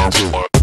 Sound